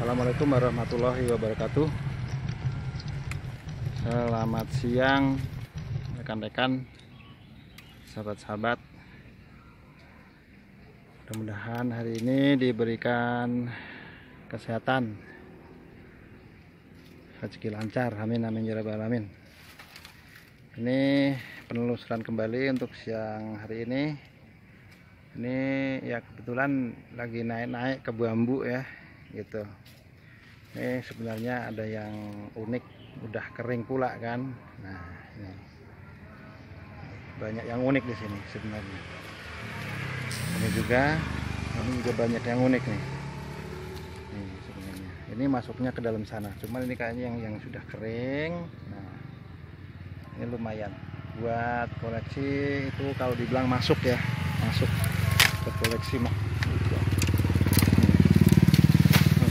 Assalamualaikum warahmatullahi wabarakatuh. Selamat siang rekan-rekan sahabat-sahabat. Mudah-mudahan hari ini diberikan kesehatan. Rezeki lancar. Amin amin ya rabbal alamin. Ini penelusuran kembali untuk siang hari ini. Ini ya kebetulan lagi naik-naik ke bambu ya gitu. Ini sebenarnya ada yang unik udah kering pula kan. Nah ini. Banyak yang unik di sini sebenarnya. Ini juga ini juga banyak yang unik nih. Nih sebenarnya. Ini masuknya ke dalam sana. Cuman ini kayaknya yang yang sudah kering. Nah ini lumayan. Buat koleksi itu kalau dibilang masuk ya. Masuk ke koleksi mah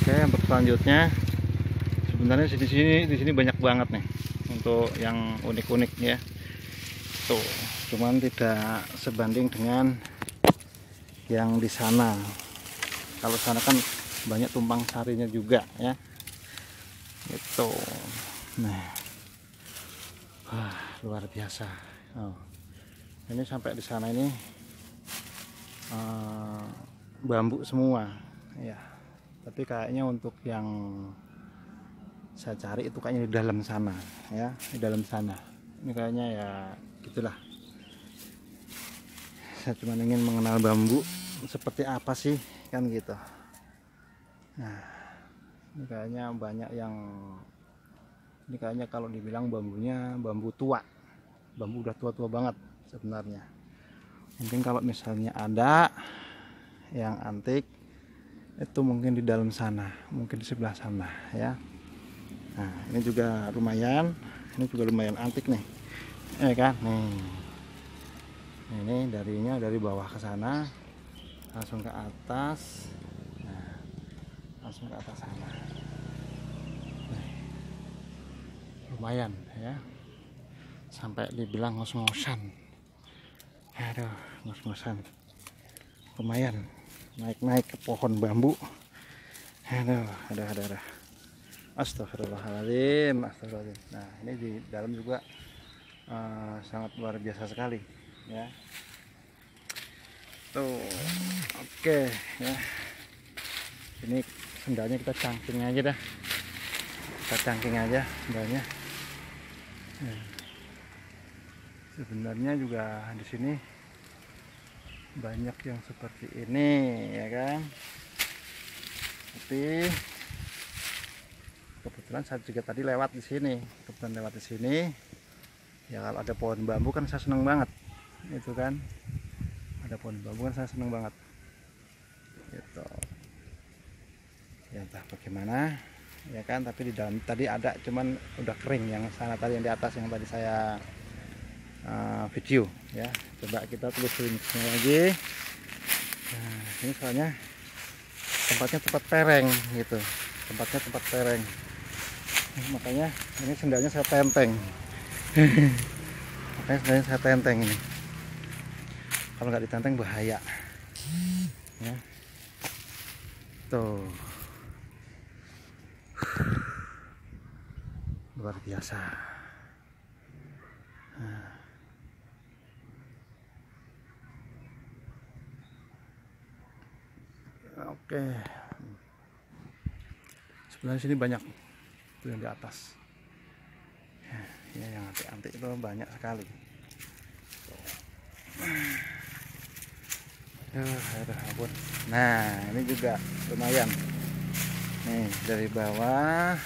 Oke, untuk selanjutnya sebenarnya di sini di sini banyak banget nih untuk yang unik-unik ya. Tuh, cuman tidak sebanding dengan yang di sana. Kalau sana kan banyak tumpang sarinya juga ya. Itu. Nah. Wah, luar biasa. Oh. Ini sampai di sana ini uh, bambu semua ya tapi kayaknya untuk yang saya cari itu kayaknya di dalam sana ya di dalam sana. Ini kayaknya ya gitulah. Saya cuma ingin mengenal bambu seperti apa sih kan gitu. Nah ini kayaknya banyak yang ini kayaknya kalau dibilang bambunya bambu tua. Bambu udah tua-tua banget sebenarnya. Mungkin kalau misalnya ada yang antik itu mungkin di dalam sana mungkin di sebelah sana ya. Nah ini juga lumayan ini juga lumayan antik nih. Ya kan? Nih. Ini darinya dari bawah ke sana langsung ke atas. Nah langsung ke atas sana. Nih. lumayan ya. Sampai dibilang ngos-ngosan. Aduh ngos-ngosan. Lumayan naik-naik ke pohon bambu. Aduh ada ada ada. Astagfirullahaladzim astagfirullahaladzim nah ini di dalam juga uh, sangat luar biasa sekali ya. Tuh oke okay, ya. Ini sendalnya kita cangking aja dah. Kita cangking aja sendalnya. Nah, sebenarnya juga di sini banyak yang seperti ini ya kan? Tapi kebetulan saya juga tadi lewat di sini kebetulan lewat di sini. Ya kalau ada pohon bambu kan saya seneng banget itu kan? Ada pohon bambu kan saya seneng banget gitu. Ya entah bagaimana ya kan? Tapi di dalam tadi ada cuman udah kering yang sana tadi yang di atas yang tadi saya uh, video ya. Coba kita telusurin lagi. Nah ini soalnya tempatnya tempat pereng gitu. Tempatnya tempat pereng makanya ini sendalnya saya tenteng. Makanya sendalnya saya tenteng ini. Kalau nggak ditenteng bahaya. Ya. Tuh. Luar biasa nah. Oke. Sebenarnya sini banyak itu yang di atas. Ya yang antik-antik itu banyak sekali. Ampun. nah ini juga lumayan. Nih dari bawah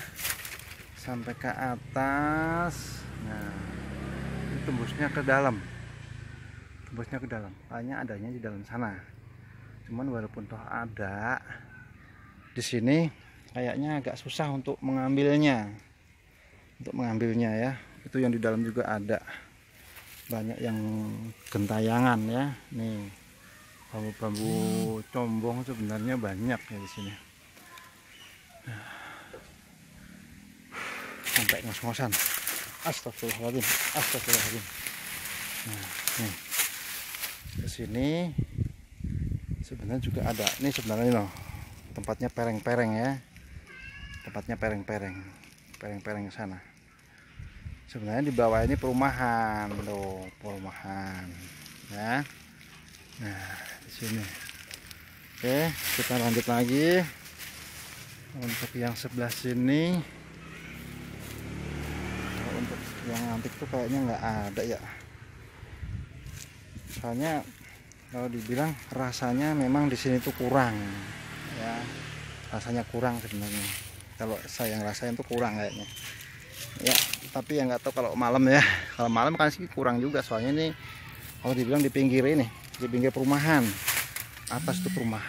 sampai ke atas. Nah ini tembusnya ke dalam. Tembusnya ke dalam. Hanya adanya di dalam sana cuman walaupun toh ada di sini kayaknya agak susah untuk mengambilnya. Untuk mengambilnya ya. Itu yang di dalam juga ada. Banyak yang gentayangan ya. Nih bambu-bambu combong sebenarnya banyak ya di sini. Sampai ngos-ngosan. Astagfirullahaladzim astagfirullahaladzim. Nah nih. Ke sini sebenarnya juga ada. Ini sebenarnya loh. Tempatnya pereng-pereng ya. Tempatnya pereng-pereng. Pereng-pereng sana. Sebenarnya di bawah ini perumahan loh perumahan. Ya. Nah di sini. Oke kita lanjut lagi. Untuk yang sebelah sini. Untuk yang antik tuh kayaknya nggak ada ya. Soalnya kalau dibilang rasanya memang di sini tuh kurang ya. Rasanya kurang sebenarnya. Kalau saya ngerasain tuh kurang kayaknya. Ya tapi ya nggak tahu kalau malam ya. Kalau malam kan sih kurang juga soalnya ini kalau dibilang di pinggir ini di pinggir perumahan atas itu perumahan